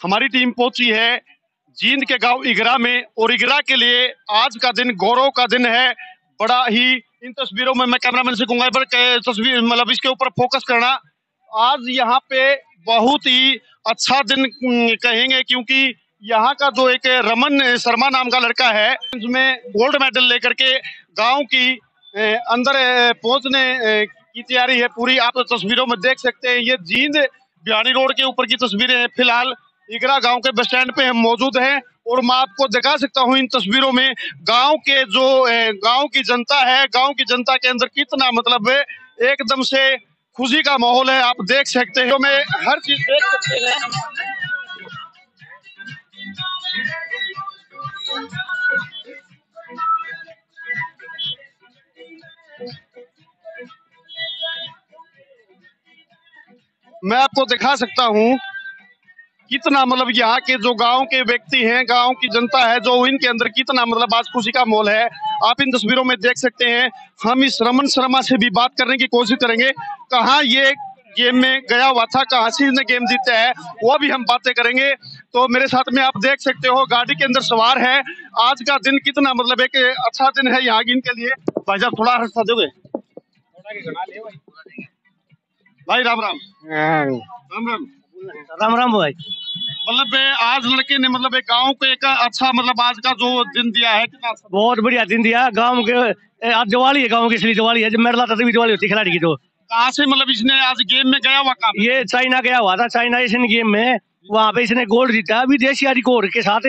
हमारी टीम पहुँची है जींद के गाँव इगरा में और इगरा के लिए आज का दिन गौरव का दिन है। बड़ा ही इन तस्वीरों में मैं कैमरामैन से कहूँगा पर तस्वीर मतलब इसके ऊपर फोकस करना, आज यहाँ पे बहुत ही अच्छा दिन कहेंगे क्योंकि यहाँ का जो एक रमन शर्मा नाम का लड़का है उसमें गोल्ड मेडल लेकर के गाँव की अंदर पहुँचने की तैयारी है पूरी। आप तस्वीरों में देख सकते हैं, ये जींद बिहारी रोड के ऊपर की तस्वीरें हैं। फ़िलहाल इगरा गाँव के बस स्टैंड पे हम मौजूद हैं और मैं आपको दिखा सकता हूँ इन तस्वीरों में गाँव के जो गाँव की जनता है, गाँव की जनता के अंदर कितना मतलब एकदम से खुशी का माहौल है, आप देख सकते हैं। मैं हर चीज़ देख सकते हैं। मैं आपको दिखा सकता हूँ कितना मतलब यहाँ के जो गाँव के व्यक्ति हैं गाँव की जनता है जो इनके अंदर कितना मतलब आज खुशी का मोल है आप इन तस्वीरों में देख सकते हैं हम इस रमन शर्मा से भी बात करने की कोशिश करेंगे। कहा ये गेम में गया हुआ था कहाँ से इसने गेम जीता है वो भी हम बातें करेंगे। तो मेरे साथ में आप देख सकते हो गाड़ी के अंदर सवार है। आज का दिन कितना मतलब एक अच्छा दिन है यहाँ इनके लिए। भाई साहब थोड़ा हंसा दोगे? भाई राम राम। हाँ। राम राम। राम राम भाई। मतलब आज लड़के ने मतलब एक गाँव को एक अच्छा मतलब आज का जो दिन दिया है कितना अच्छा बहुत बढ़िया दिन दिया। गाँव के आज दिवाली है गाँव की इसलिए दिवाली है। जब मेरा लाता तभी दिवाली होती खिलाड़ी की तो। कहाँ से मतलब इसने आज गेम में गया हुआ काम ये चाइना गया हुआ था चाइना एशियन गेम में। वहाँ पे इसने गोल्ड जीता है विदेशी रिकॉर्ड के साथ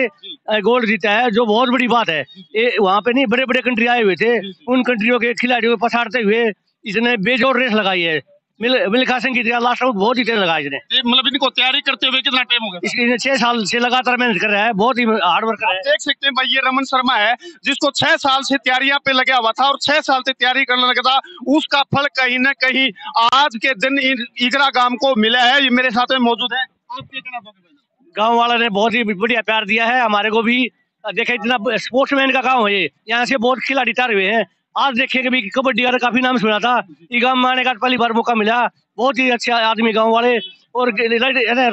गोल्ड जीता है जो बहुत बड़ी बात है। ये वहाँ पे नहीं बड़े बड़े कंट्री आए हुए थे। उन कंट्रियों के खिलाड़ियों को पछाड़ते हुए इसने बेजोड़ रेस लगाई है। मिल्खा सिंह की लास्ट आउट बहुत ही तेज लगा इसने। मतलब इनको तैयारी करते हुए कितना टाइम हो गया? इसने छह साल से लगातार मेहनत कर रहा है बहुत ही हार्ड वर्क है। देख सकते हैं भाई ये रमन शर्मा है जिसको छह साल से तैयारियाँ पे लगा हुआ था और छह साल से तैयारी करने लगा था उसका फल कहीं ना कहीं आज के दिन इगरा गाँव को मिला है। ये मेरे साथ में मौजूद है। गाँव वाला ने बहुत ही बढ़िया प्यार दिया है हमारे को भी। देखा इतना स्पोर्ट्समैन का गाँव है ये यहाँ से बहुत खिलाड़ी तार हुए हैं। आज देखे कभी कबड्डी का काफ़ी नाम सुना था। ये गाँव में आने का पहली बार मौका मिला। बहुत ही अच्छे आदमी गाँव वाले। और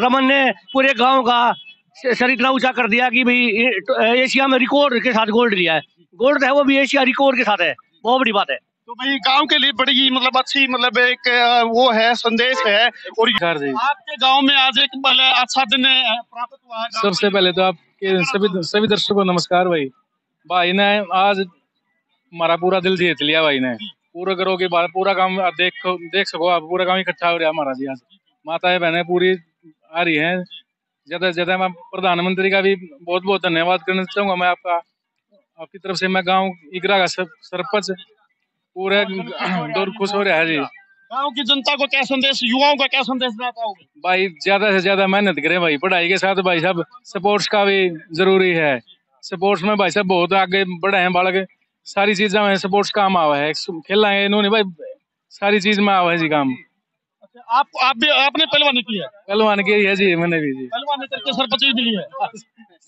रमन ने पूरे गाँव का शरीर इतना ऊँचा कर दिया कि भाई एशिया में रिकॉर्ड के साथ गोल्ड लिया है। गोल्ड है वो भी एशिया रिकॉर्ड के साथ है। बहुत बड़ी बात है। तो भाई गाँव के लिए बड़ी मतलब अच्छी मतलब एक वो है संदेश है। और आपके गाँव में आज एक अच्छा दिन प्राप्त हुआ सबसे पहले तो आपके सभी सभी दर्शकों को नमस्कार भाई। भाई ने आज हमारा पूरा दिल जीत लिया भाई ने। पूरा करो के पूरा काम देख देख सको आप पूरा काम इकट्ठा हो रहा हमारा जी आज। माताएँ बहने पूरी आ रही हैं। ज़्यादा से ज़्यादा मैं प्रधानमंत्री का भी बहुत बहुत धन्यवाद करना चाहूँगा मैं आपका। आपकी तरफ़ से मैं गाँव इगरा का सरपंच पूरे दूर खुश हो रहा है जी। गाँव की जनता को क्या संदेश युवाओं का क्या संदेश देता भाई ज़्यादा से ज़्यादा मेहनत करें भाई। पढ़ाई के साथ भाई साहब स्पोर्ट्स का भी ज़रूरी है। स्पोर्ट्स में भाई साहब बहुत आगे बढ़े हैं बालक। सारी चीज़ें में स्पोर्ट्स काम आवा है। खेलना है इन्होंने भाई सारी चीज़ में आवा है जी काम। अच्छा, आप आप भी आपने पहलवानी की है? पहलवान की है जी मैंने भी जी। पहलवानी करके सरपंच भी है।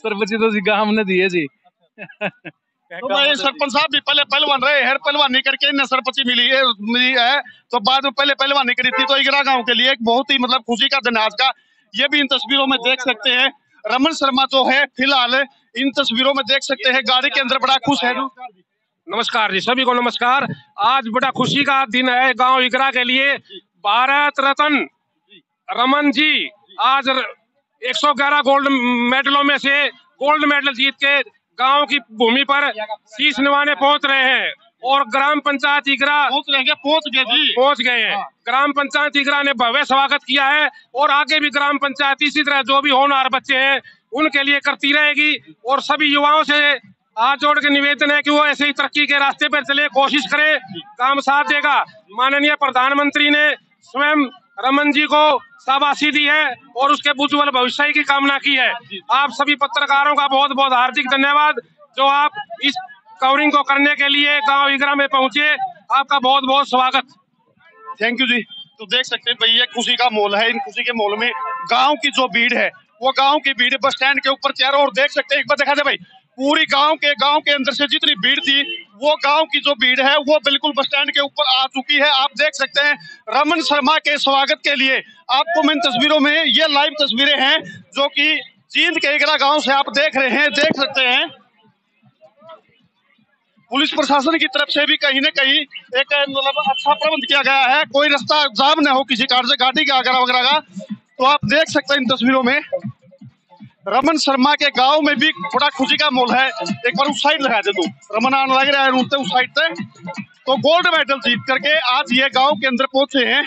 सरपंच तो जी गाँव ने दी है जी। तो भाई सरपंच साहब भी पहले पहलवान रहे हर पहलवानी करके इन्हें सरपंची मिली है मिली है। तो बाद में पहले पहलवानी करी थी तो इगरा गाँव के लिए एक बहुत ही मतलब खुशी का दिन आज का। ये भी इन तस्वीरों में देख सकते हैं। रमन शर्मा जो है फ़िलहाल इन तस्वीरों में देख सकते हैं गाड़ी के अंदर बड़ा खुश है। नमस्कार जी सभी को नमस्कार। आज बड़ा खुशी का दिन है गाँव इकरा के लिए। भारत रत्न रमन जी आज 111 गोल्ड मेडलों में से गोल्ड मेडल जीत के गाँव की भूमि पर शीश निवाने पहुँच रहे हैं और ग्राम पंचायत इगरा पहुँच गए जी। पहुँच गए हैं। हाँ। ग्राम पंचायत इगरा ने भव्य स्वागत किया है और आगे भी ग्राम पंचायत इसी तरह जो भी होनहार बच्चे हैं उनके लिए करती रहेगी और सभी युवाओं से हाथ जोड़ के निवेदन है कि वो ऐसे ही तरक्की के रास्ते पर चले, कोशिश करे, काम साथ देगा। माननीय प्रधानमंत्री ने स्वयं रमन जी को शाबाशी दी है और उसके उज्ज्वल भविष्य की कामना की है। आप सभी पत्रकारों का बहुत बहुत हार्दिक धन्यवाद। जो आप इस कवरिंग को करने के लिए गाँव इगरा में पहुँचे, आपका बहुत बहुत स्वागत। Thank you ji. तो देख सकते हैं, भाई, ये खुशी का मोल है। इन खुशी के मोल में गाँव की जो भीड़ है, वो गाँव की भीड़ बस स्टैंड के ऊपर चेहरा और देख सकते हैं। एक बार देखा जाए भाई पूरी गाँव के गाँव के अंदर से जितनी भीड़ थी, वो गाँव की जो भीड़ है, वो बिल्कुल बस स्टैंड के ऊपर आ चुकी है। आप देख सकते हैं, रमन शर्मा के स्वागत के लिए आपको मैं तस्वीरों में ये लाइव तस्वीरें हैं, जो कि जींद के इगरा गाँव से आप देख रहे हैं, देख सकते हैं। पुलिस प्रशासन की तरफ़ से भी कहीं ना कहीं एक मतलब अच्छा प्रबंध किया गया है। कोई रास्ता जाम न हो किसी कार से, गाड़ी का वगैरह वगैरह का तो आप देख सकते हैं इन तस्वीरों में। रमन शर्मा के गाँव में भी बड़ा खुशी का मोल है। एक बार उस साइड लगा दे तू। रमन आने लग रहा है रूट उस साइड से तो गोल्ड मेडल जीत करके आज ये गाँव के अंदर पहुँचे हैं।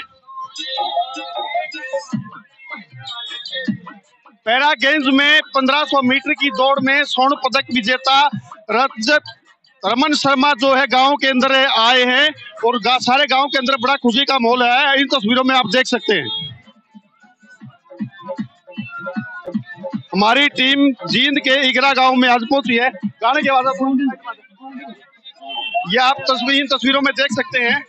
पैरा गेम्स में 1500 मीटर की दौड़ में स्वर्ण पदक विजेता रजत रमन शर्मा जो है गाँव के अंदर आए हैं और सारे गाँव के अंदर बड़ा खुशी का माहौल है। इन तस्वीरों में आप देख सकते हैं। हमारी टीम जींद के इगरा गाँव में आज पहुँची है। गाने के बाद ये आप तस्वीर इन तस्वीरों में देख सकते हैं।